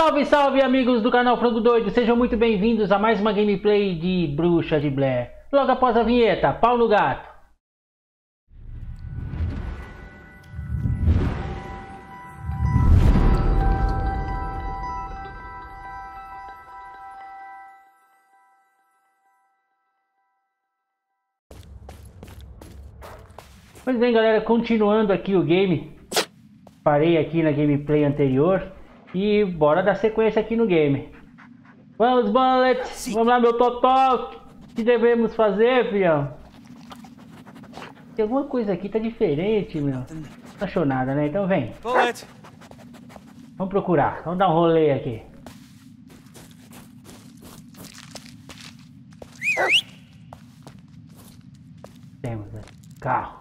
Salve, salve amigos do canal Frango Doido, sejam muito bem-vindos a mais uma gameplay de Bruxa de Blair. Logo após a vinheta, pau no gato. Pois bem galera, continuando aqui o game, parei aqui na gameplay anterior e bora dar sequência aqui no game. Vamos, Bullet! Vamos lá, meu totó! O que devemos fazer, filhão? Tem alguma coisa aqui, tá diferente, meu. Não achou nada, né? Então vem. Bullet! Vamos procurar. Vamos dar um rolê aqui. Temos carro.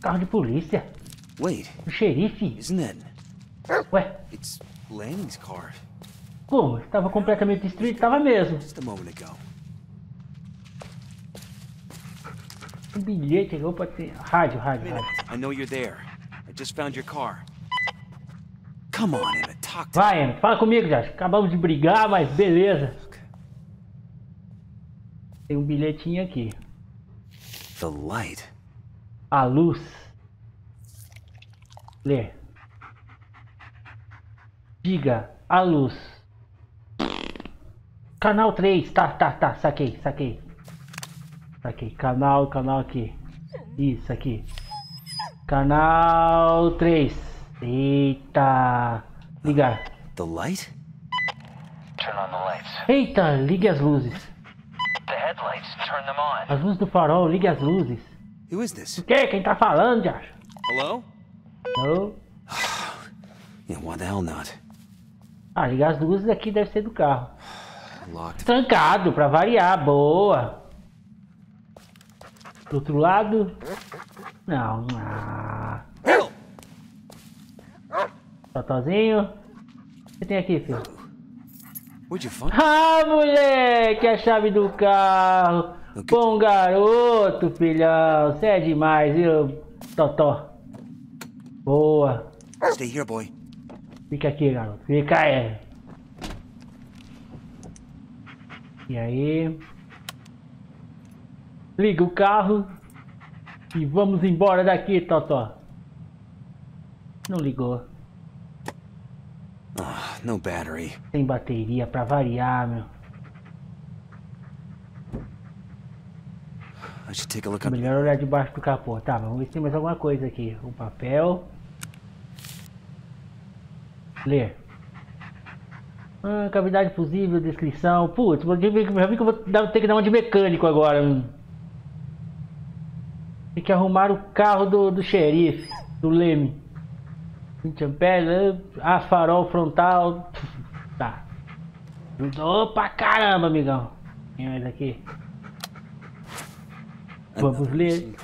Carro de polícia. Wait, O xerife. isn't it? Ué, It's car. como? Estava completamente destruído? Tava mesmo. Um bilhete, opa, tem... Rádio, rádio, rádio. I know you're there. I just found your car. Come on, Emmett, talk to Vai, fala comigo, já. Acabamos de brigar, mas beleza. Tem um bilhetinho aqui. The light. A luz. Lê. Diga, a luz. Canal 3, tá, tá, tá, saquei, saquei. Saquei, canal, canal aqui. Isso aqui. Canal 3. Eita. Ligar. The light? Turn on the lights. Eita, ligue as luzes. The headlights, turn them on. As luzes do farol, ligue as luzes. Who is this? O que? Quem tá falando, já? Hello? Não. Yeah, why the hell not? Ah, ligar as luzes aqui deve ser do carro. Trancado, pra variar, boa. Do outro lado. Não. Ah. Totozinho. O que tem aqui, filho? Ah, moleque! A chave do carro. Bom garoto, filhão. Você é demais, viu, Totó? Boa. Stay here, boy. Fica aqui, garoto. Fica aí. E aí? Liga o carro. E vamos embora daqui, Totó. Não ligou. Ah, no battery. Sem bateria pra variar, meu. Melhor olhar debaixo do capô. Tá, vamos ver se tem mais alguma coisa aqui. Um papel. Ler. Ah, cavidade fusível, descrição. Putz, já vi que eu vou ter que dar uma de mecânico agora. hum. Tem que arrumar o carro do, do xerife, do Leme. 20 amperes, ah, farol frontal. Tá. Pra caramba, amigão. Tem mais aqui. Vamos ler.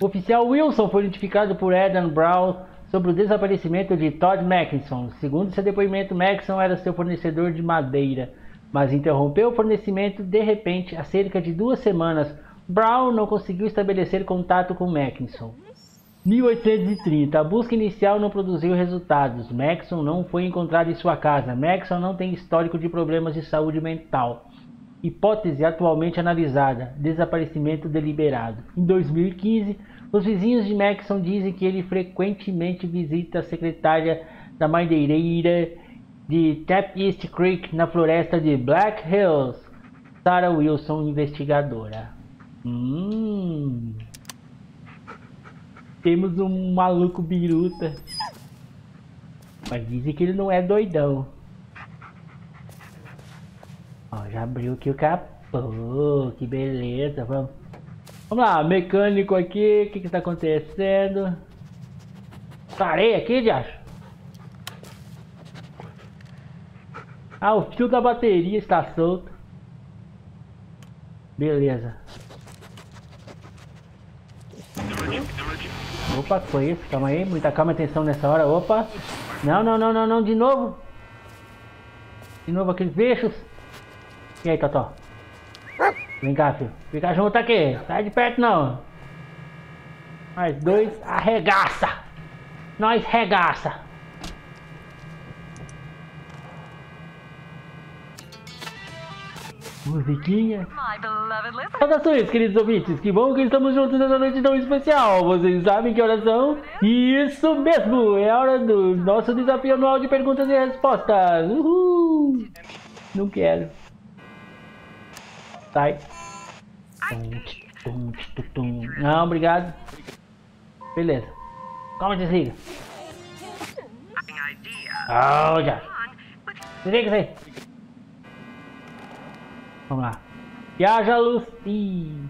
O oficial Wilson foi notificado por Eden Brown sobre o desaparecimento de Todd Mackinson. Segundo seu depoimento, Mackinson era seu fornecedor de madeira, mas interrompeu o fornecimento de repente há cerca de duas semanas. Brown não conseguiu estabelecer contato com Mackinson. 1830. A busca inicial não produziu resultados. Maxon não foi encontrado em sua casa. Maxon não tem histórico de problemas de saúde mental. Hipótese atualmente analisada: desaparecimento deliberado. Em 2015, os vizinhos de Maxon dizem que ele frequentemente visita a secretária da madeireira de Tap East Creek, na floresta de Black Hills. Sarah Wilson, investigadora. Hum. Temos um maluco biruta. Mas dizem que ele não é doidão. Ó, já abriu aqui o capô. Que beleza. Vamos, vamos lá, mecânico aqui. O que que tá acontecendo? Parei aqui, Josh. Ah, o fio da bateria está solto. Beleza. Opa, foi isso? Calma aí, muita calma e atenção nessa hora. Opa! Não, não, não, não, não, de novo! De novo aqueles bichos. E aí, Totó? Vem cá, filho. Fica junto aqui. Sai de perto, não. Nós dois arregaça. Nós regaça. Musiquinha. Saudações, queridos ouvintes. Que bom que estamos juntos nessa noite tão especial. Vocês sabem que horas são? Isso mesmo! É a hora do nosso desafio anual de perguntas e respostas. Uhul! Não quero. Sai. Não, obrigado. Beleza. Calma, desliga. Ah, já. Desliga isso aí. Vamos lá. Viaja, luz. Ih.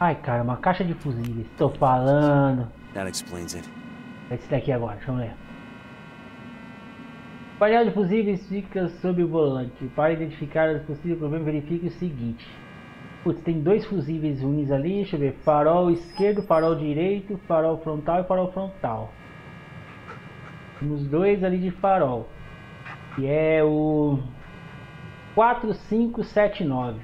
Ai, cara, uma caixa de fusíveis. Tô falando. That explains it. Esse daqui agora, deixa eu ver. De fusíveis fica sob o volante. Para identificar os possíveis problemas, verifique o seguinte. Putz, tem dois fusíveis ruins ali. Deixa eu ver. Farol esquerdo, farol direito, farol frontal e farol frontal. Temos dois ali de farol. Que é o 4579.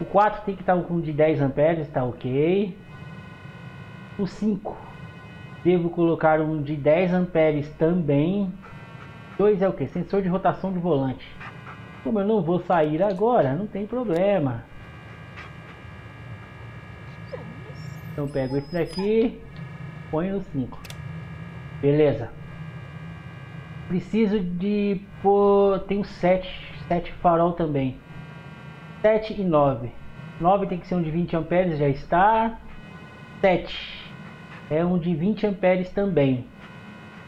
O 4 tem que estar com de 10 amperes, tá ok. O 5 devo colocar um de 10 amperes também. 2 é o que? Sensor de rotação de volante. Como eu não vou sair agora, não tem problema. Então pego esse daqui, ponho no 5. Beleza. Preciso de pôr. Tem 7. 7 farol também. 7 e 9. 9 tem que ser um de 20 amperes, já está. 7 é um de 20 amperes também.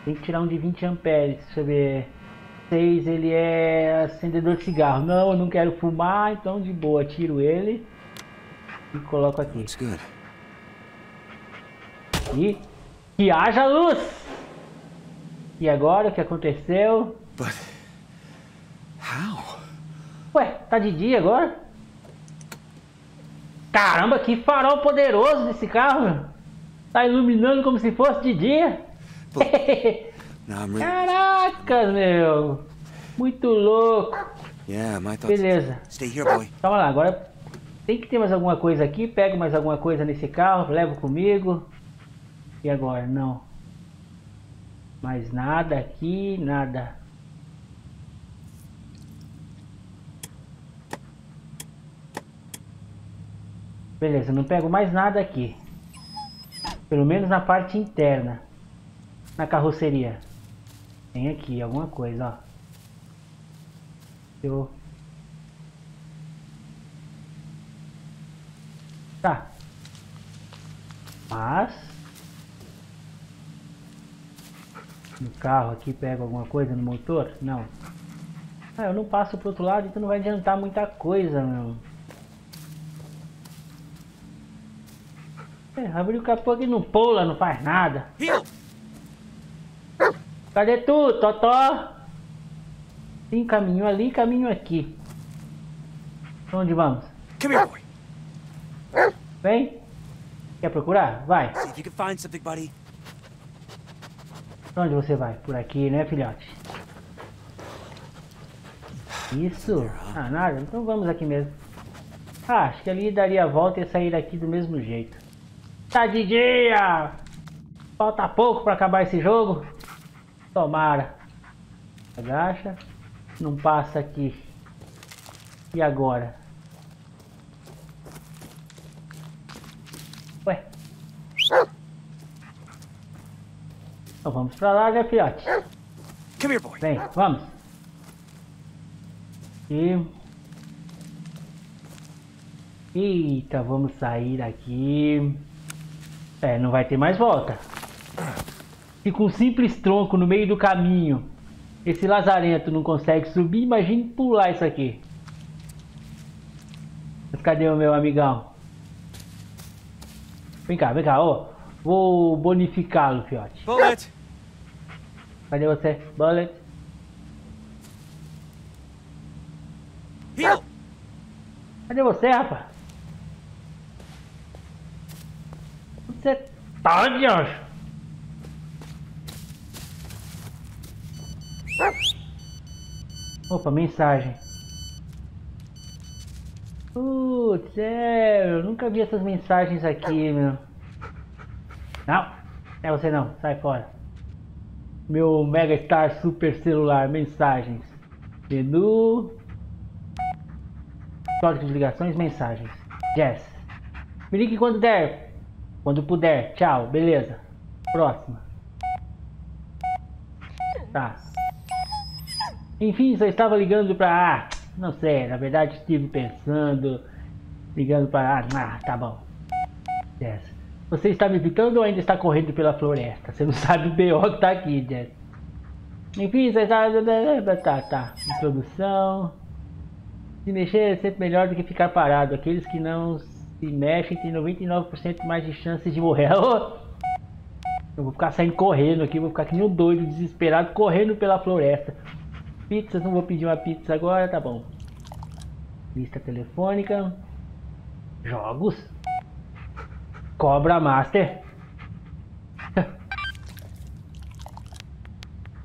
Tem que tirar um de 20 amperes. Deixa eu ver. 6 ele é acendedor de cigarro. Não, eu não quero fumar, então de boa, tiro ele e coloco aqui. E que haja luz! E agora o que aconteceu? But how? Ué, tá de dia agora? Caramba, que farol poderoso desse carro! Tá iluminando como se fosse de dia. Caracas, meu! Muito louco! Yeah, my thoughts. Beleza. Stay here, boy. Calma lá, agora tem que ter mais alguma coisa aqui. Pego mais alguma coisa nesse carro, levo comigo. E agora? Não. Mais nada aqui, nada. Beleza, não pego mais nada aqui. Pelo menos na parte interna. Na carroceria. Tem aqui alguma coisa, ó. Eu Tá. Mas no carro aqui pego alguma coisa no motor? Não. Ah, eu não passo pro outro lado, então não vai adiantar muita coisa, meu. É, abrir o capô aqui não pula, não faz nada. Heel! Cadê tu, Totó? Tem caminho ali, caminho aqui. Pra onde vamos? Come here, boy. Vem? Quer procurar? Vai. Pra onde você vai? Por aqui, né, filhote? Isso? Ah, nada? Então vamos aqui mesmo. Ah, acho que ali daria a volta e sair daqui do mesmo jeito. Tá de dia! Falta pouco pra acabar esse jogo. Tomara. Agacha. Não passa aqui. E agora? Ué. Então vamos pra lá, né, filhote? Come here, boy. Vem, vamos. E... Eita, vamos sair aqui. É, não vai ter mais volta. Se com um simples tronco no meio do caminho esse lazarento não consegue subir, imagine pular isso aqui. Mas cadê o meu amigão? Vem cá, vem cá, ó. Vou bonificá-lo, fiote. Bullet! Cadê você? Bullet. Heel! Cadê você, rapaz? Onde você tá, Diancho? Opa, mensagem. Putz, é, eu nunca vi essas mensagens aqui, meu. Não, é você não, sai fora. Meu Mega Star Super Celular, mensagens. Menu. Histórico de ligações, mensagens. Jess. Me ligue quando der. Quando puder. Tchau. Beleza. Próxima. Tá. Enfim, só estava ligando pra... Ah, não sei. Na verdade, estive pensando... Ligando pra... Ah, tá bom. Jess. Você está me evitando ou ainda está correndo pela floresta? Você não sabe o B.O. que tá aqui, Jess. Enfim, você está... Tá, tá. Introdução... Se mexer é sempre melhor do que ficar parado. Aqueles que não se mexem têm 99% mais de chances de morrer. Eu vou ficar saindo correndo aqui, vou ficar que nem um doido, desesperado, correndo pela floresta. Pizzas, não vou pedir uma pizza agora, tá bom. Lista telefônica. Jogos. Cobra Master.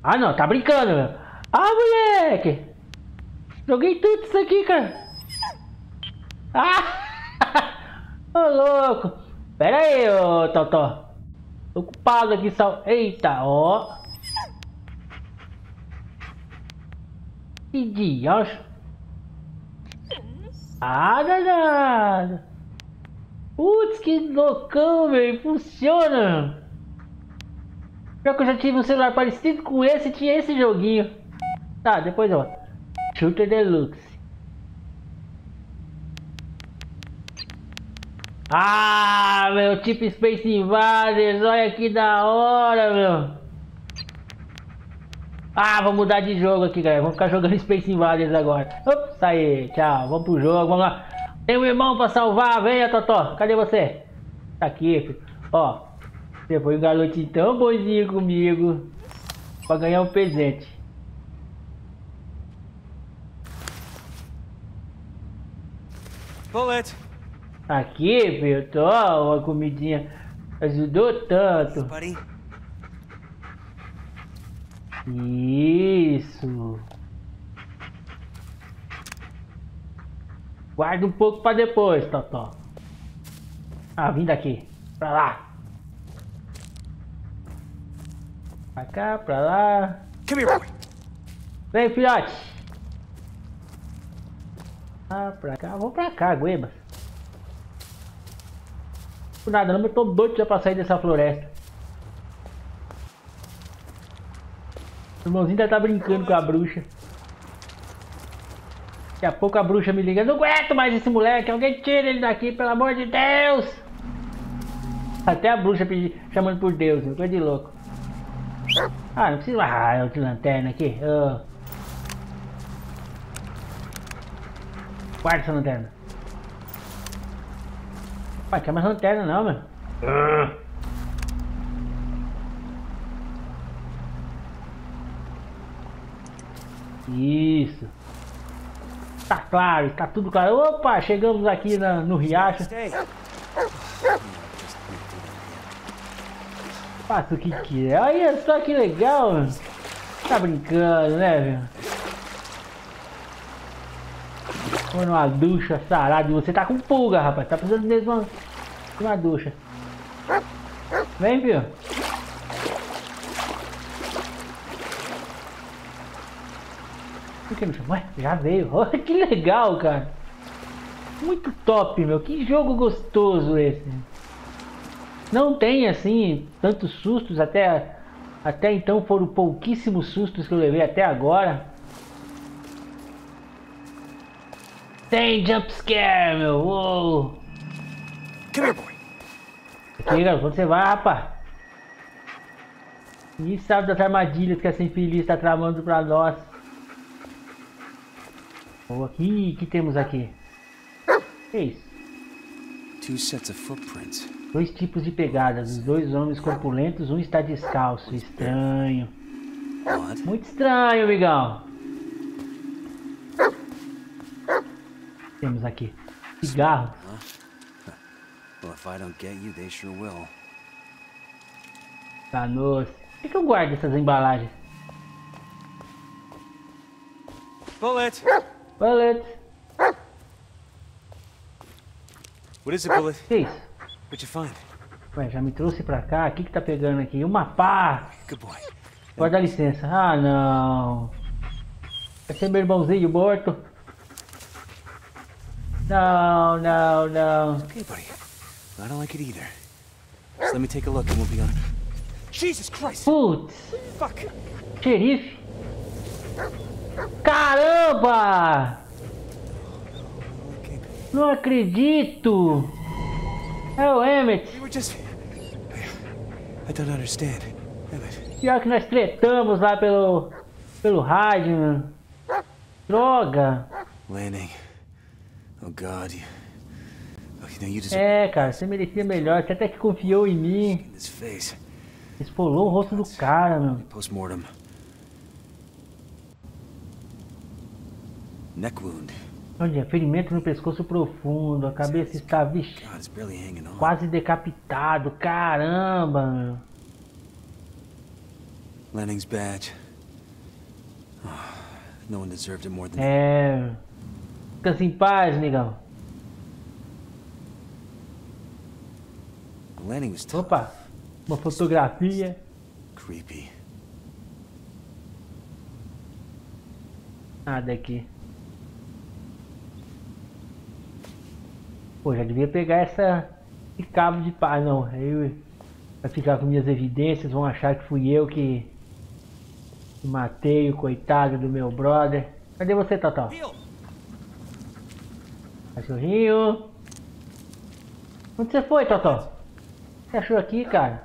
ah não, tá brincando, meu. Ah, moleque! Joguei tudo isso aqui, cara. Ah! Ô, louco. Pera aí, ô Totó. Tô ocupado aqui, só... Eita, ó. Que dias. Ah, danado. Putz, que loucão, velho. Funciona. Pior que eu já tive um celular parecido com esse tinha esse joguinho. Tá, depois ó. Shooter Deluxe. Ah, meu, tipo Space Invaders, olha que da hora, meu. Ah, vou mudar de jogo aqui, galera. Vamos ficar jogando Space Invaders agora. Ops, aí, tchau. Vamos pro jogo, vamos lá. Tem um irmão pra salvar, venha, Totó. Cadê você? Tá aqui, filho. Ó, você foi um garotinho tão bonzinho comigo pra ganhar um presente. Bullet! Aqui, filho, tô, uma comidinha ajudou tanto. Isso. Guarda um pouco pra depois, Totó. Ah, vim daqui. Pra lá. Pra cá, pra lá. Come here, boy. Vem, filhote. Ah, pra cá. Vamos pra cá, Guebas. Por nada, não, eu tô doido já pra sair dessa floresta. O irmãozinho ainda tá brincando com a bruxa. Daqui a pouco a bruxa me liga. Não aguento mais esse moleque. Alguém tira ele daqui, pelo amor de Deus. Até a bruxa pedi, chamando por Deus. Coisa de louco. Ah, não precisa. Ah, eu de lanterna aqui. Ah. Guarda essa lanterna. Pai, quer mais lanterna não, meu. Isso. Tá claro, tá tudo claro. Opa, chegamos aqui na, no riacho. Faça o que quiser. Olha só que legal. Tá brincando, né, velho? Foi numa ducha sarada. Você tá com pulga, rapaz. Tá precisando mesmo de uma ducha. Vem, viu? Que não chamou? Ué, já veio. Olha que legal, cara. Muito top, meu. Que jogo gostoso esse. Não tem, assim, tantos sustos. Até, até então foram pouquíssimos sustos que eu levei até agora. Tem jumpscare, meu. Uou. Come here, boy. Aqui, garoto. Onde você vai, rapaz? Ninguém sabe das armadilhas que essa infeliz está tramando pra nós. Vou aqui. O que temos aqui? Que isso? Two sets of footprints. Dois tipos de pegadas. Os dois homens corpulentos. Um está descalço. Estranho. Muito estranho, amigão. Temos aqui. Cigarros. Well, if I don't get you, they sure will. Danos. Por que, que eu guardo essas embalagens? Bullet! Bullet. What is it, Bullet? Que isso? What'd you find? Ué, já me trouxe pra cá. O que que tá pegando aqui? Uma pá. Good boy. Pode dar licença. Ah, não. Vai ser meu irmãozinho morto. Não, não, não. Okay, buddy. I don't like it either. Just let me take a look and we'll be on. Jesus Christ! Putz, Fuck! xerife. Caramba! Não acredito! É o Emmett. Pior que nós tretamos lá pelo. pelo rádio, mano. Droga! Lanning. Oh God, you. É, cara, você merecia melhor. Você até que confiou em mim. Espolou o rosto do cara, mano. Postmortem. Neck wound. Olha, ferimento no pescoço profundo. A cabeça está, vixe, quase decapitado. Caramba, meu. Lanning's badge. Oh, no one deserved it more than É. Fica em paz, negão. Lanning was tough. Opa, uma fotografia. Creepy. Nada aqui. Pô, já devia pegar essa esse cabo de pá, não. Aí vai ficar com minhas evidências, vão achar que fui eu que, que matei o coitado do meu brother. Cadê você, Totó? Cachorrinho. Onde você foi, Totó? Você achou aqui, cara?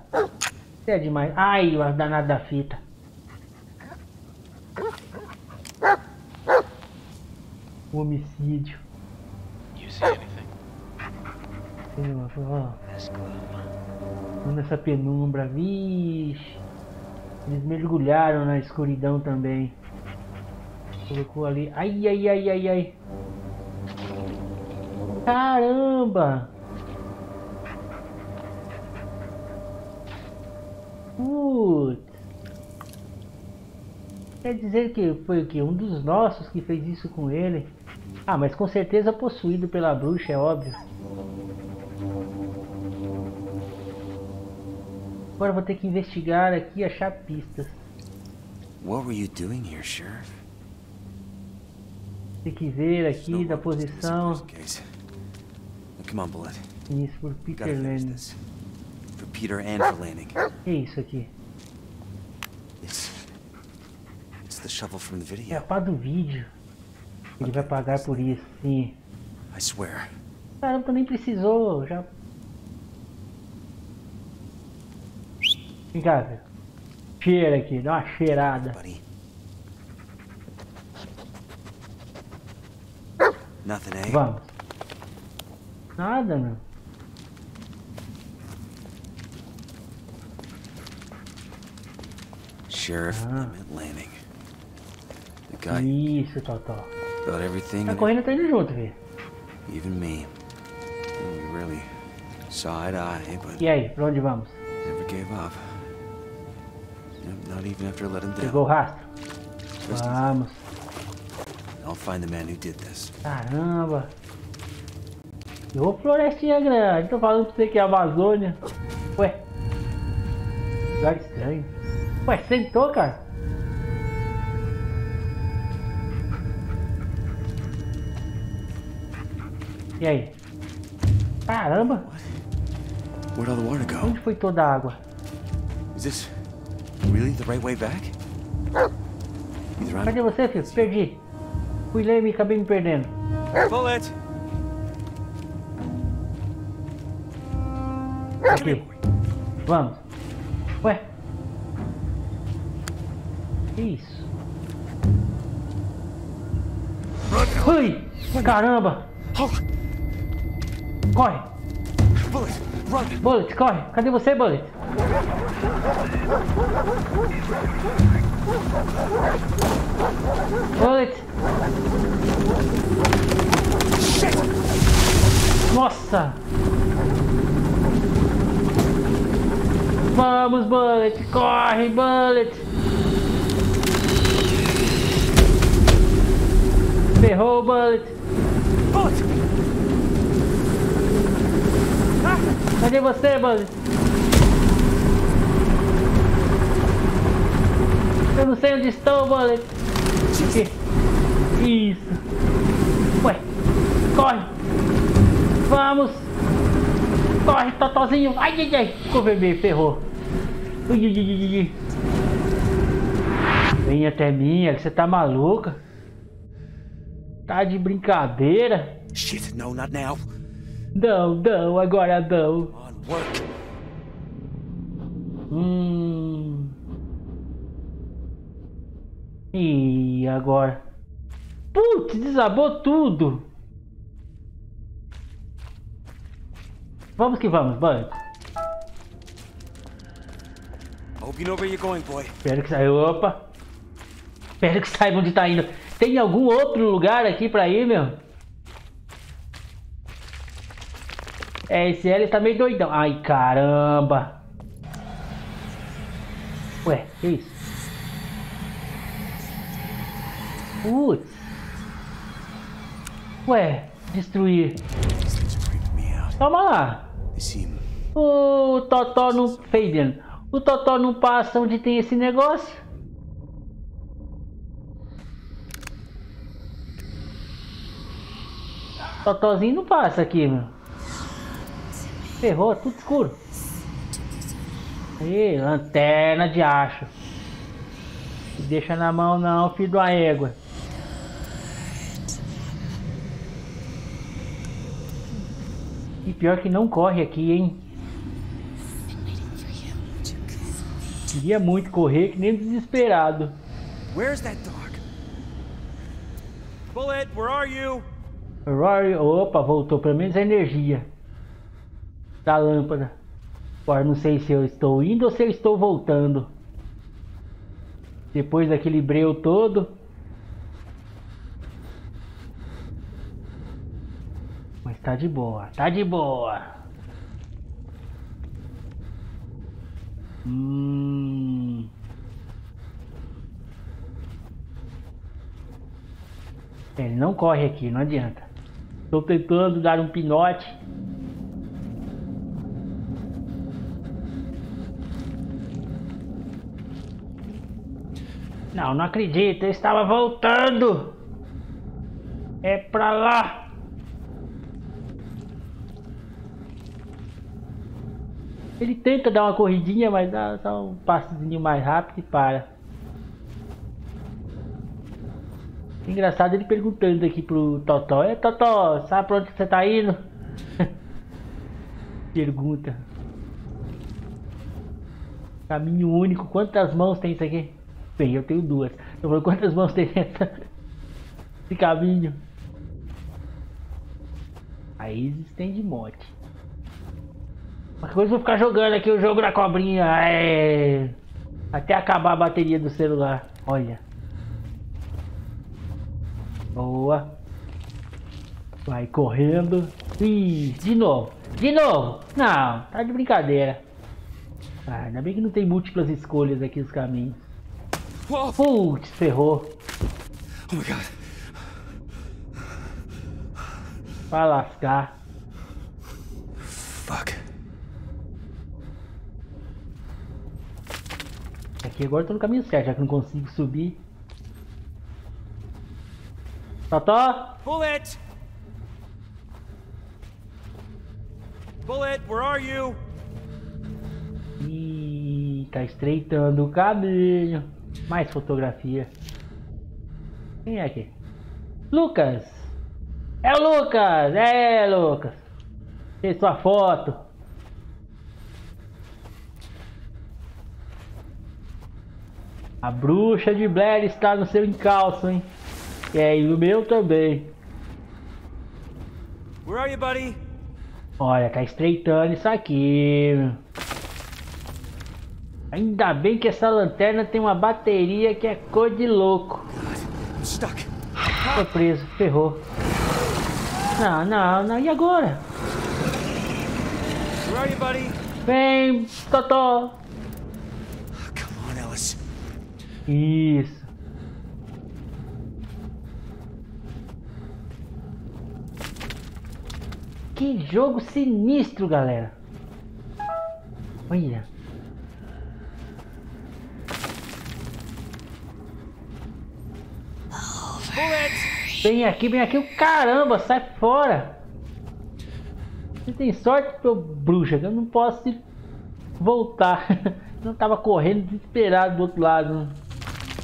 Você é demais. Ai, o danado da fita. Homicídio. You see anything? Ó. Nessa penumbra, vixe. Eles mergulharam na escuridão também. Colocou ali. Ai, ai, ai, ai, ai. Caramba! Putz. Quer dizer que foi o que? Um dos nossos que fez isso com ele. Ah, mas com certeza possuído pela bruxa, é óbvio. Agora vou ter que investigar aqui e achar pistas. What were you doing here, Sheriff? Tem que ver aqui da posição. come on, Bullet. Isso por Peter this. For Peter and for Lanning. Que isso aqui? It's. It's the shovel from the É a video. pá do vídeo. Ele vai pagar por isso, sim. I swear. Caramba, nem precisou, já. Vem cá, velho. Cheira aqui, dá uma cheirada. Eh? Vamos. Nada, meu. Sheriff Ah. Lanning. The guy Isso, Totó. got everything, Tá correndo, tá indo junto, velho. even me. We really saw eye to eye, but E aí, pra onde vamos? never gave up. Not even after I let him Pegou o down. rastro? Vamos. I'll find the man who did this. Caramba. Ô florestinha grande, tô falando pra você que é a Amazônia. Ué. Lugar estranho. Ué, sentou, cara? E aí? Caramba, onde foi toda a água? Is this really the right way back? Either I'm Cadê você, filho? Perdi. Fui ler e acabei me perdendo. Bullet! Aqui. Vamos. Ué. Que isso? Ui! Caramba! Corre! Bullet! Run! Bullet, corre! Cadê você, Bullet? Bullet! Nossa! Vamos, Bullet! Corre, Bullet! Ferrou, Bullet! Bullet! Cadê você, Bullet? Eu não sei onde estou! Aqui. Isso! Ué! Corre! Vamos! Corre, Totozinho! Ai, ai, ai! Ficou vermelho, ferrou! Ui, ui, ui, ui. Vem até mim, você tá maluca? Tá de brincadeira? Shit, no, not now. Não, não, agora não. On, work. Hum. E agora? Putz, desabou tudo. Vamos que vamos, Bud. I hope you know where you're going, boy. Espero que saia. Opa! Espero que saiba onde tá indo. Tem algum outro lugar aqui pra ir, meu? É, esse L tá meio doidão. Ai, caramba! Ué, que isso? Putz! Ué, destruir. Calma lá. O Totó não. Fabian. O Totó não passa onde tem esse negócio? Totózinho não passa aqui, meu. Ferrou, tudo escuro. Ih, lanterna de acho. Deixa na mão não, filho da égua. E pior que não corre aqui, hein? Queria muito correr, que nem desesperado. Where's that dog? Bullet, where are you? Rory, opa, voltou pelo menos a energia da lâmpada. Agora não sei se eu estou indo ou se eu estou voltando. Depois daquele breu todo. Tá de boa, tá de boa. Hum. Ele não corre aqui, não adianta. Estou tentando dar um pinote. Não, não acredito, eu estava voltando. É pra lá. Ele tenta dar uma corridinha, mas dá só um passezinho mais rápido e para. Engraçado ele perguntando aqui pro Totó. É Totó, sabe pra onde você tá indo? Pergunta. Caminho único. Quantas mãos tem isso aqui? Bem, eu tenho duas. Eu falei, quantas mãos tem essa? esse caminho? Aí existem de monte. Coisa eu vou ficar jogando aqui o jogo da cobrinha. É... Até acabar a bateria do celular. Olha. Boa. Vai correndo. Ih, de novo. De novo. Não, tá de brincadeira. Ah, ainda bem que não tem múltiplas escolhas aqui nos caminhos. Putz, ferrou. Oh my god. Vai lascar. Fuck. Aqui agora eu tô no caminho certo, já que não consigo subir. Totó? Bullet! Bullet, where are you? Ih, tá estreitando o caminho. Mais fotografia. Quem é aqui? Lucas! É o Lucas! É, Lucas! Fez sua foto. A bruxa de Blair está no seu encalço, hein? É, e o meu também. Where are you, buddy? Olha, tá estreitando isso aqui. Ainda bem que essa lanterna tem uma bateria que é cor de louco. Tô preso, ferrou. Não, não, não, e agora? Where are you, buddy? Vem, Totó. Come on, Ellis. Isso. Que jogo sinistro, galera. Olha. Vem aqui, vem aqui, o caramba, sai fora. Você tem sorte, meu bruxa, eu não posso voltar. Não tava correndo desesperado do outro lado.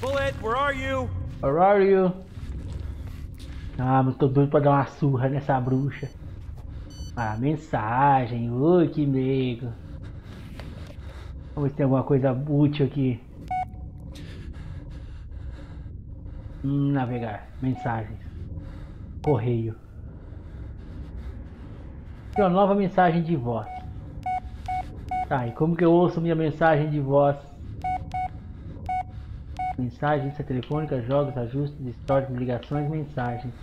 Bullet, where are you? Where are you? Ah, mas tô doido pra dar uma surra nessa bruxa. Ah, mensagem. Oi, que medo. Vamos ver se tem alguma coisa útil aqui. Hum, navegar. Mensagens. Correio. Tem uma nova mensagem de voz. Tá, e como que eu ouço minha mensagem de voz? Mensagem, lista telefônica, jogos, ajustes, histórico ligações, mensagens.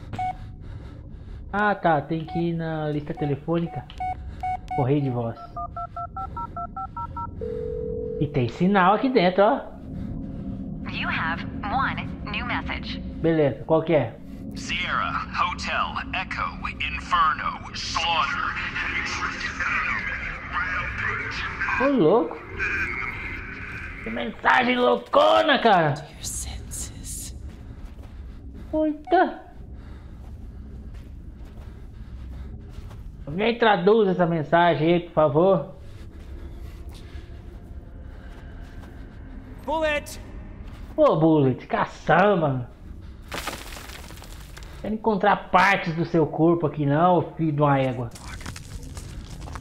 Ah tá, tem que ir na lista telefônica. Correio de voz. E tem sinal aqui dentro, ó. You have one new message. Beleza, qual que é? Sierra, Hotel, Echo, Inferno, Slaughter. Ô louco. Que mensagem loucona, cara. Your senses. Eita. Alguém traduz essa mensagem aí, por favor. Bullet! Ô, Bullet, caçamba. Quero encontrar partes do seu corpo aqui não, filho de uma égua.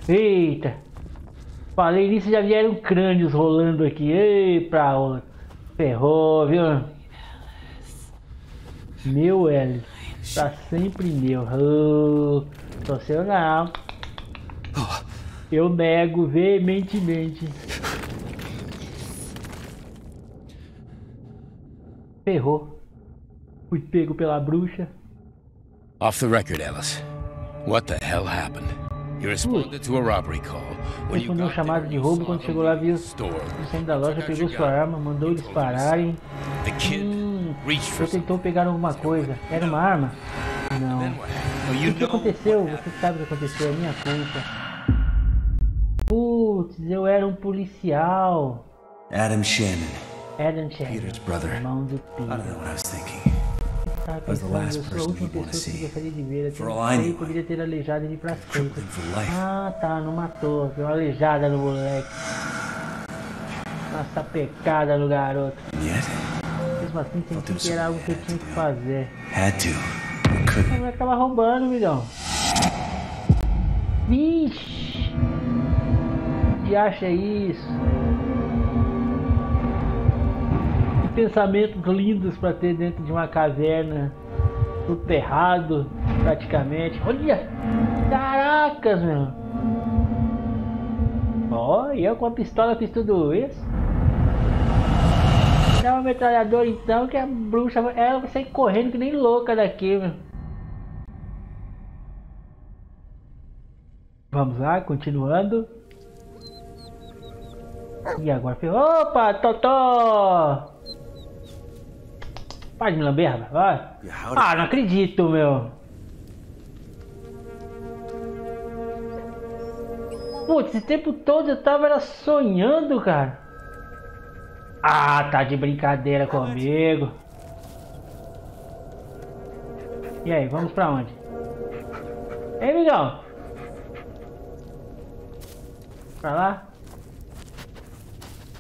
Eita. Falei nisso, já vieram crânios rolando aqui. Ei, pra onde? Ferrou, viu? Meu L. Tá sempre meu. Oh, sou seu não. Eu nego veementemente. Ferrou. Fui pego pela bruxa. Off the record, Ellis. What the hell happened? You responded to a robbery call. Respondeu um chamado de roubo quando chegou lá viu o saindo da loja, pegou sua gun arma, mandou and eles pararem. Hum, você tentou pegar alguma coisa. Era uma arma? Não. Oh, O you que aconteceu? Você sabe o que aconteceu, é minha culpa. Putz, eu era um policial. Adam Shannon. Adam Shannon, Peter's brother. irmão do I don't know Peter. what I was thinking. Tava was the pensando, eu sou a última pessoa que gostaria de ver. Eu I sei, poderia ter aleijado ele pra sempre. Ah, tá, não matou. Deu uma aleijada no moleque. Uma sapecada no garoto. Mesmo assim, senti que era algo que eu tinha que fazer. O moleque tava roubando, milhão. Vixe! Que acha isso? Pensamentos lindos pra ter dentro de uma caverna. Soterrado, praticamente. Olha! Caracas, meu! Ó, e eu com a pistola fiz tudo isso. Dá uma metralhadora então que a bruxa ela vai sair correndo que nem louca daqui, meu. Vamos lá, continuando. E agora. Opa, Totó! Para de me lamber, rapaz. Ah, não acredito, meu. Putz, esse tempo todo eu tava era sonhando, cara. Ah, tá de brincadeira comigo. E aí, vamos pra onde? Ei, amigão. Pra lá?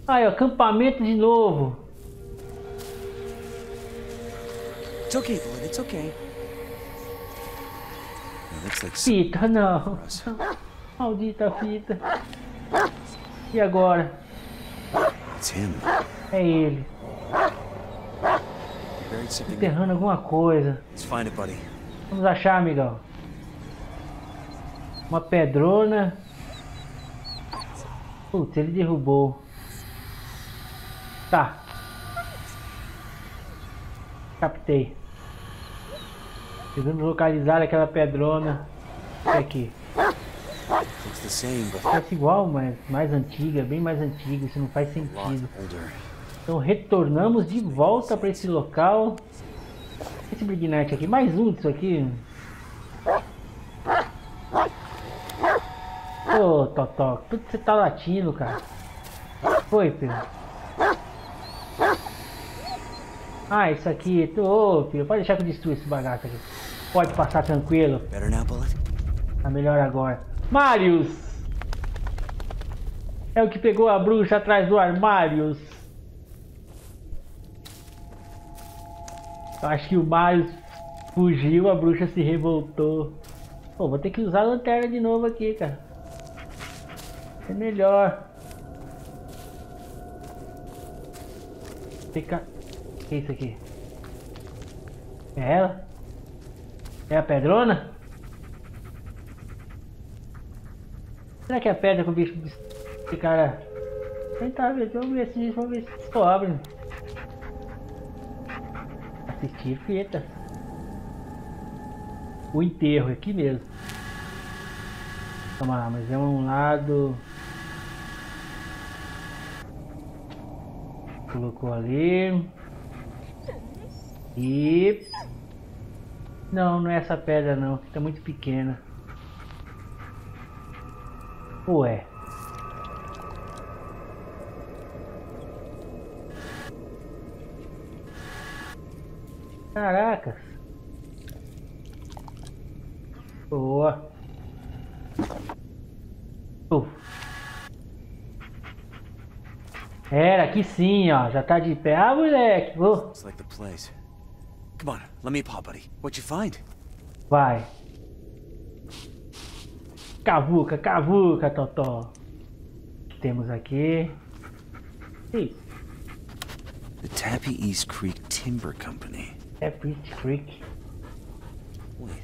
Aí, ó, acampamento de novo. It's okay, Bullet. It's okay. It looks like Fita, não. Maldita fita. E agora? It's him. É ele. Enterrando alguma coisa. Let's find it, buddy. Vamos achar, amigão. Uma pedrona. Putz, ele derrubou. Tá. Captei. Tentando localizar aquela pedrona. Aqui. Same, but Parece igual, mas mais antiga, bem mais antiga. Isso não faz sentido. Então retornamos de volta para esse local. Esse Big Night aqui, mais um disso aqui. Ô, Totó, tudo que você tá latindo, cara. Foi, Pedro. Ah, isso aqui. Tô, ô, filho, pode deixar que eu destrua esse bagaço aqui. Pode passar tranquilo. Tá melhor agora. Marius! É o que pegou a bruxa atrás do armário. Eu acho que o Marius fugiu, a bruxa se revoltou. Pô, vou ter que usar a lanterna de novo aqui, cara. É melhor. Fica... Que é isso aqui? É ela? É a pedrona? Será que é a pedra que o bicho esse cara. Tentar ver, vamos ver se vamos ver se descobre. Assistir fita. O enterro aqui mesmo. Vamos lá, mas é um lado. Colocou ali. E. Não, não é essa pedra não, está muito pequena. Ué. Caracas. Boa. Uh. Era aqui sim, ó. Já tá de pé. Ah, moleque. Uh. Come on, let me pop, buddy. What'd you find? Vai. Cavuca, cavuca, Totó. Temos aqui. Ih, The Tappy East Creek Timber Company. é Pitch Creek. Wait.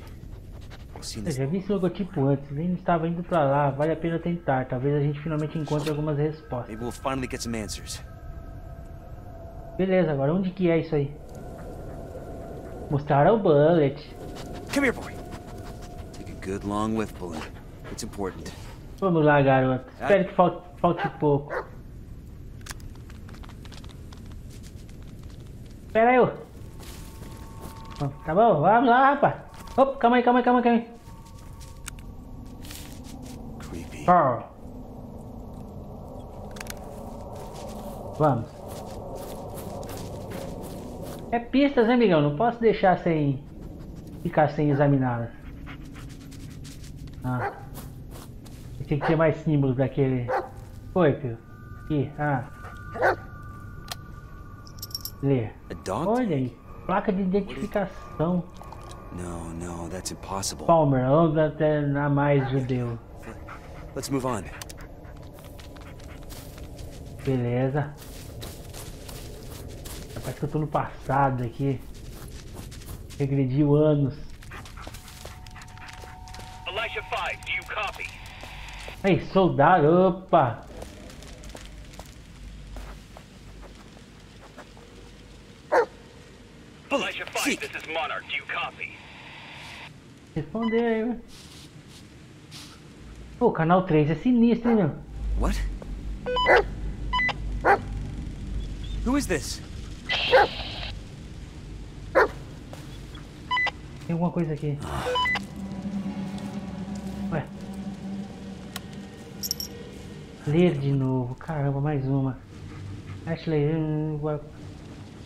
Eu já vi esse logotipo antes, nem estava indo pra lá. Vale a pena tentar. Talvez a gente finalmente encontre algumas respostas. Beleza, agora onde que é isso aí? Mostrar o bullet. Come here, boy. Take a good long whiff, Bullet. It's important. Vamos lá, garoto. Espero que falte, falte pouco. Espera aí. Tá bom, vamos lá, rapaz. Opa, calma aí, calma aí, calma aí. Calma aí. Creepy. Vamos. É pistas, né, amigão? Não posso deixar sem... Ficar sem examiná-las. Ah. Tem que ter mais símbolos daquele... Oi, filho. Aqui, ah. Dog? Olha aí. Placa de identificação. No, no, that's impossible. Palmer, até a mais judeu. Let's move on. Beleza. Parece que eu tô no passado aqui. Regrediu anos. Elisha 5, do you copy? Aí, soldado, opa! Elisha 5, this is Monarch, do you copy? Responder aí, né? Pô, canal 3 é sinistro, hein, meu? What? Who is this? Tem alguma coisa aqui. Ué. Ler de novo. Caramba, mais uma. Ashley,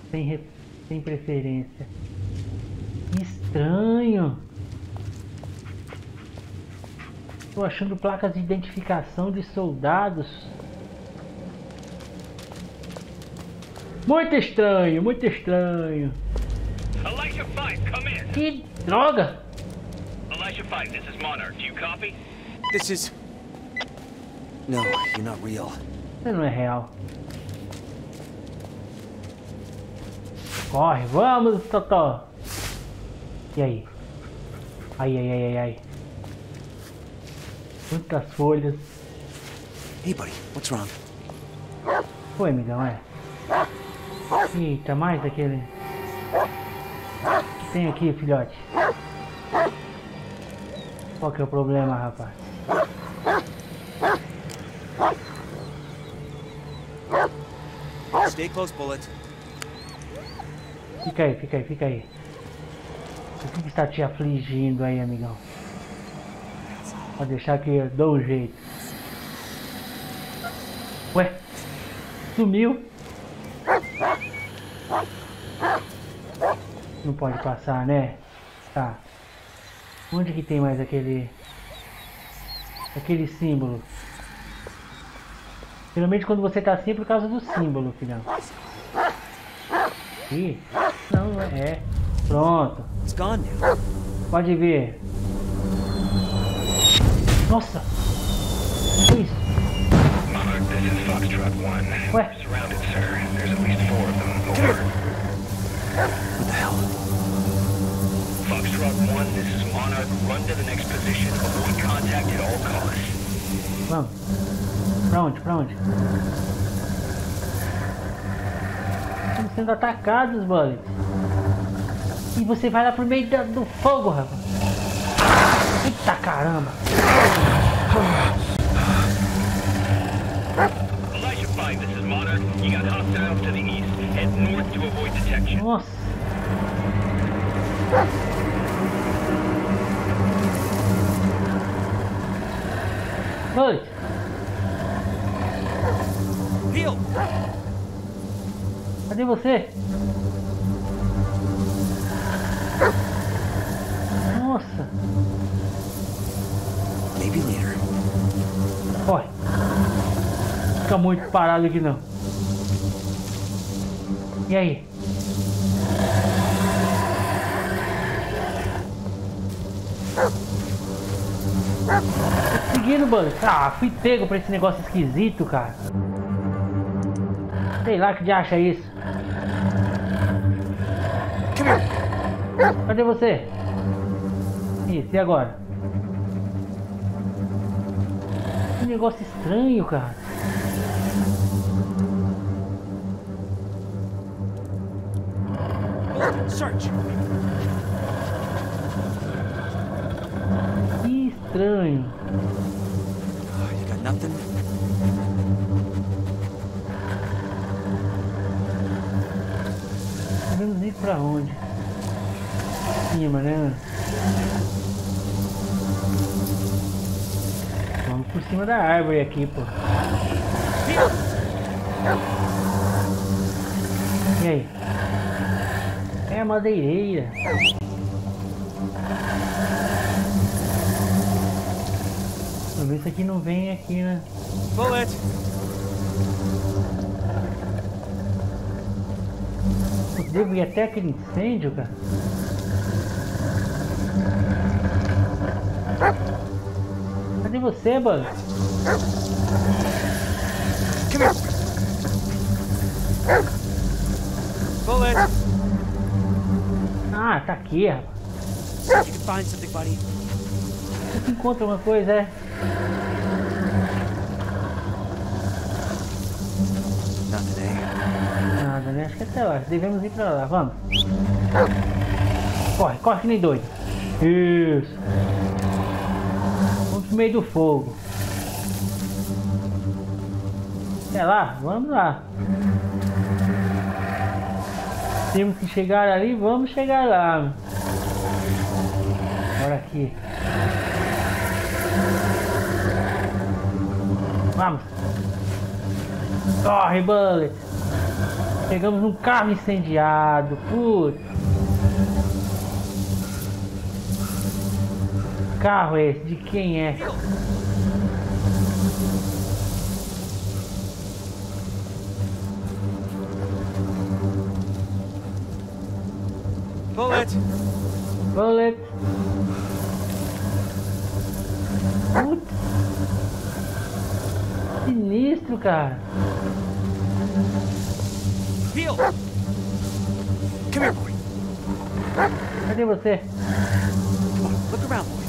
sem, re- sem preferência. Estranho. Tô achando placas de identificação de soldados. Muito estranho, muito estranho. Elisha 5, come in. Que droga! Elisha 5, this is Monarch, do you copy? This is. No, you're not real. Você não é real. Corre, vamos, Totó. E aí? Ai, ai, ai, ai, ai. Quantas folhas. Hey, buddy, what's wrong? Foi, amigão, é. Eita, mais daquele. Tem aqui, filhote? Qual que é o problema, rapaz? Stay close, Bullet. Fica aí, fica aí, fica aí. O que que está te afligindo aí, amigão? Pode deixar que eu dou um jeito. Ué? Sumiu? Não pode passar, né? Tá. Onde que tem mais aquele... Aquele símbolo? Geralmente quando você tá assim é por causa do símbolo, filhão. Ih, não, é. Pronto. It's gone now. Pode ver. Nossa! Que isso? Monarch, this is Foxtrot 1. Ué? Hell? Foxtrot 1, this is Monarch. Run to the next position. Avoid contact at all costs. Vamos. Pra onde? Pra onde? Estamos sendo atacados, Bullet. E você vai lá pro meio do fogo, rapaz. Eita caramba. Bullet. Peel! Cadê você? Nossa. Maybe later. Corre. Fica muito parado aqui não. E aí? Tô Seguindo, mano. Ah, fui pego pra esse negócio esquisito, cara. Sei lá que de acha isso. Cadê você? Isso, e agora? Que negócio estranho, cara. Search! Que estranho. Got nothing? Devemos ir pra onde? Cima, né? Vamos por cima da árvore aqui, pô. E aí? É a madeireira. Isso aqui não vem aqui, né? Bullet! Eu devo ir até aquele incêndio, cara. Cadê você, Buzz? Come here! Bullet! Ah, tá aqui, rapaz. Encontra uma coisa, é? Nada, né? Acho que até lá. Devemos ir pra lá. Vamos. Corre, corre que nem doido. Isso. Vamos pro meio do fogo. É lá? Vamos lá. Temos que chegar ali, vamos chegar lá. Bora aqui. Vamos. Corre, Bullet. Pegamos um carro incendiado. Putz. Carro é esse? De quem é? Bullet! Bullet. Putz. Sinistro, cara. Peel! Come here, boy. Cadê você? Come on, look around, boy.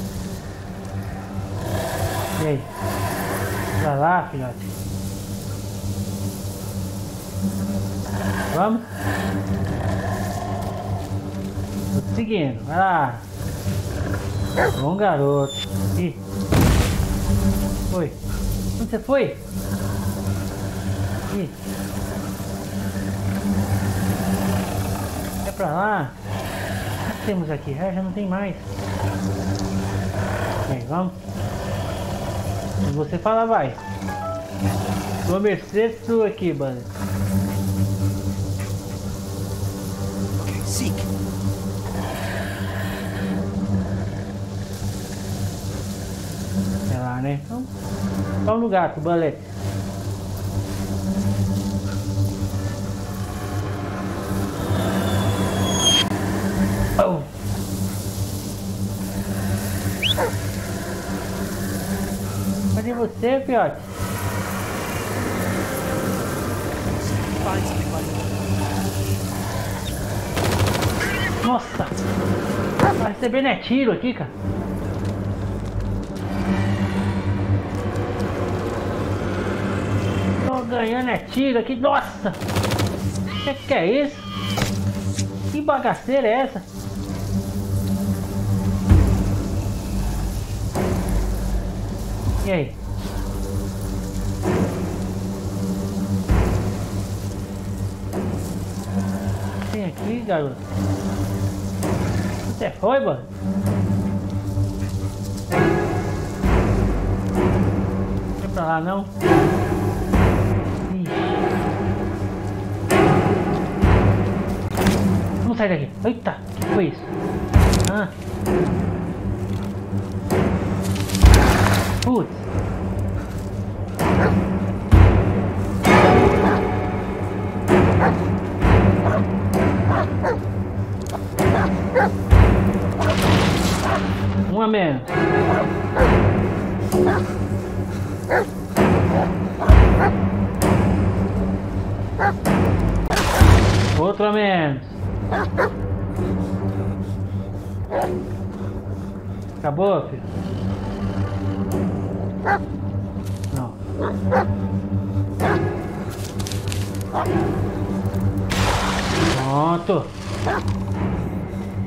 E aí? Pra lá, filhote. Vamos? Tô te seguindo, vai lá. Bom garoto. Ih. Foi. Onde você foi? pra lá. O que temos aqui? Ah, já não tem mais. Vamos. Se você fala vai. vou mexer sua aqui, mano. Sei lá, né? Então, só no gato, balete. Você, fiote? Nossa! Tá recebendo é tiro aqui, cara. Tô ganhando é tiro aqui. Nossa! O que, que é isso? Que bagaceira é essa? E aí? Aqui, garoto? Você foi, mano? Não foi pra lá, não? Vamos sair daqui. Eita, o que foi isso? Ah. Putz. Um a menos. Outro a menos. Acabou, filho? Não. Pronto.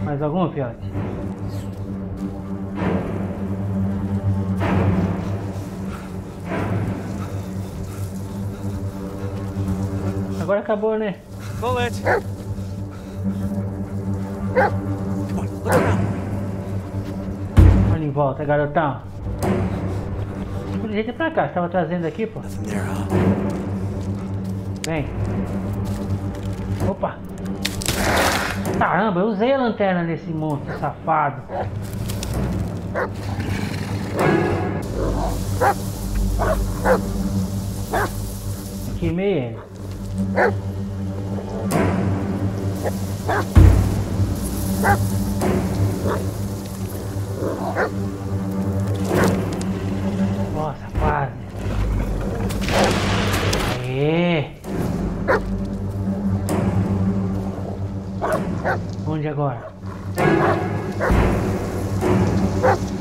Mais algum, fiote? Agora acabou, né? Around. Olha em volta, garotão. Por jeito é pra cá, você tava trazendo aqui, pô. Vem. Opa. Caramba, eu usei a lanterna nesse monstro safado. Queimei ele. Nossa, quase. Aê! Onde agora?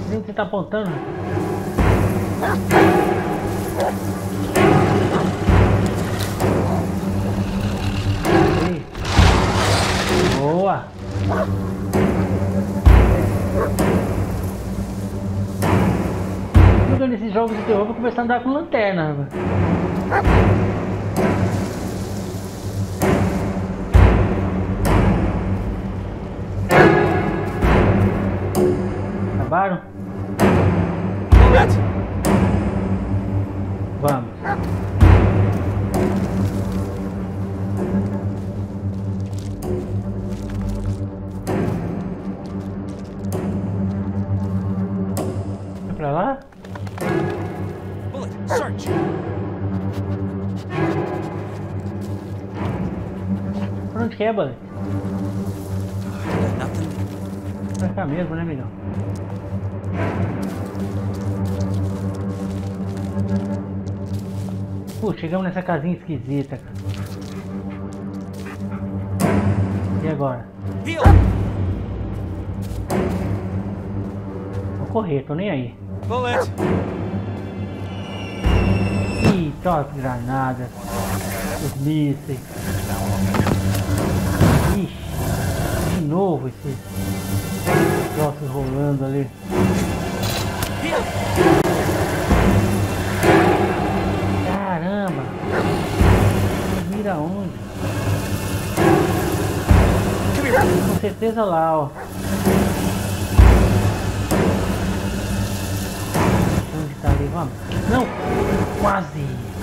Onde você tá apontando? Jogando esses jogos de terror, vou começar a andar com lanterna. Acabaram? Que é? Nothing. Pra cá mesmo, né, amigão? Pô, chegamos nessa casinha esquisita, cara. E agora? Vou correr, tô nem aí. Bullet! Ih, troca granadas. Os mísseis. Novo esses troços rolando ali. Caramba! Vira onde? Com certeza lá, ó. Onde tá ali? Vamos. Não! Quase!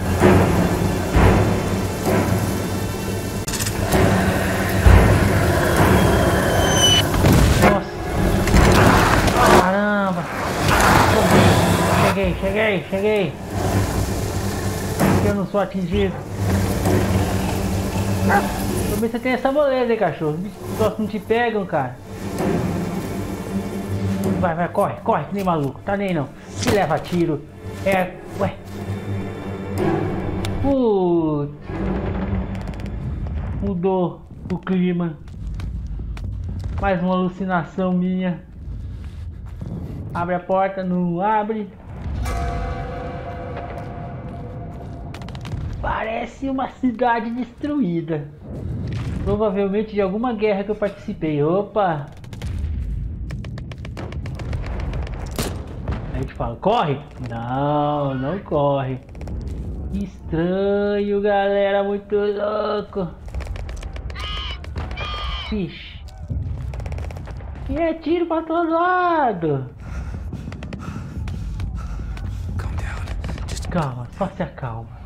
Cheguei, cheguei. Aqui eu não sou atingido. Também você tem essa moleza, hein, cachorro. Os bichos não te pegam, cara. Vai, vai, corre, corre, que nem maluco. Tá nem não. Se leva tiro. É, ué. Putz. Mudou o clima. Mais uma alucinação minha. Abre a porta, não abre. Parece uma cidade destruída. Provavelmente de alguma guerra que eu participei. Opa! A gente fala, corre? Não, não corre. Que estranho, galera, muito louco. Vixe. E é tiro pra todo lado. Calma, só se acalma.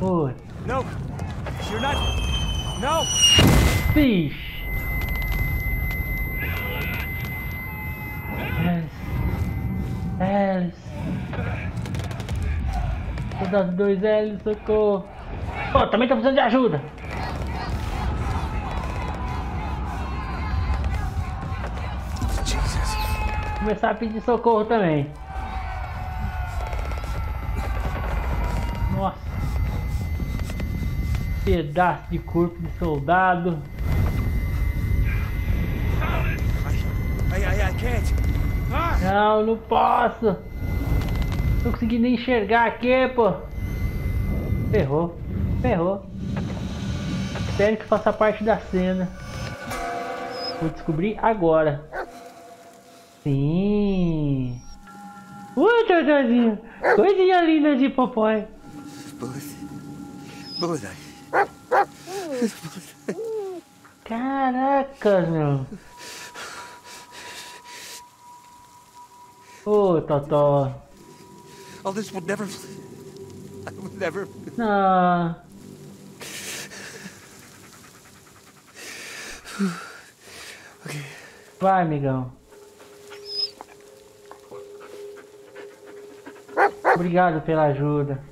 Oi. no. You're not. No. Vixe. Alice. Alice. Soldado 2L, socorro. Pô, também tô precisando de ajuda. Começar a pedir socorro também. Pedaço de corpo de soldado. Ah! Não, não posso. Não consegui nem enxergar aqui, pô. Ferrou. Ferrou. Espero que faça parte da cena. Vou descobrir agora. Sim. Ui, Jojozinho. Coisinha linda de papai. Bullets. Bullseye. Caraca, meu. Ô, Totó. All this would never. I would never. Não. Okay. Vai, amigão. Obrigado pela ajuda.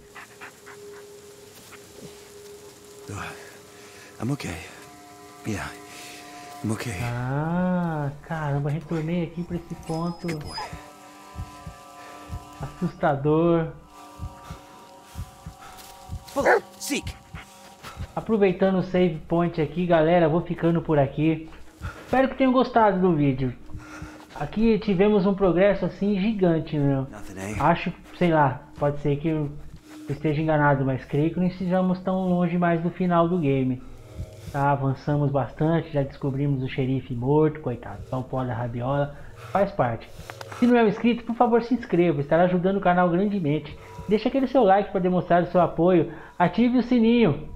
I'm okay. Yeah. I'm okay. Ah, caramba, retornei aqui pra esse ponto assustador. Aproveitando o save point aqui, galera, vou ficando por aqui. Espero que tenham gostado do vídeo. Aqui tivemos um progresso assim gigante, meu. Eh? Acho, sei lá, pode ser que eu esteja enganado, mas creio que não estejamos tão longe mais do final do game. Tá, avançamos bastante, já descobrimos o xerife morto, coitado, só o pó da rabiola, faz parte. Se não é um inscrito, por favor se inscreva, estará ajudando o canal grandemente. Deixa aquele seu like para demonstrar o seu apoio, ative o sininho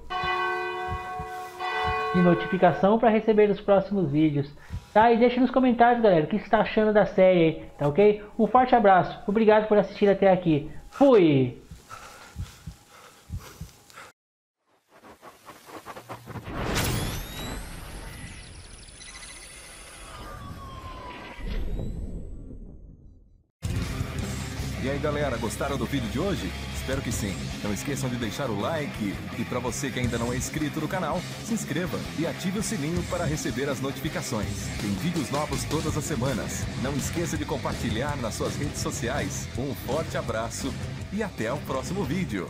de notificação para receber os próximos vídeos. Tá? E deixa nos comentários, galera, o que está achando da série aí, tá ok? Um forte abraço, obrigado por assistir até aqui. Fui! Galera, gostaram do vídeo de hoje? Espero que sim. Não esqueçam de deixar o like e para você que ainda não é inscrito no canal, se inscreva e ative o sininho para receber as notificações. Tem vídeos novos todas as semanas. Não esqueça de compartilhar nas suas redes sociais. Um forte abraço e até o próximo vídeo.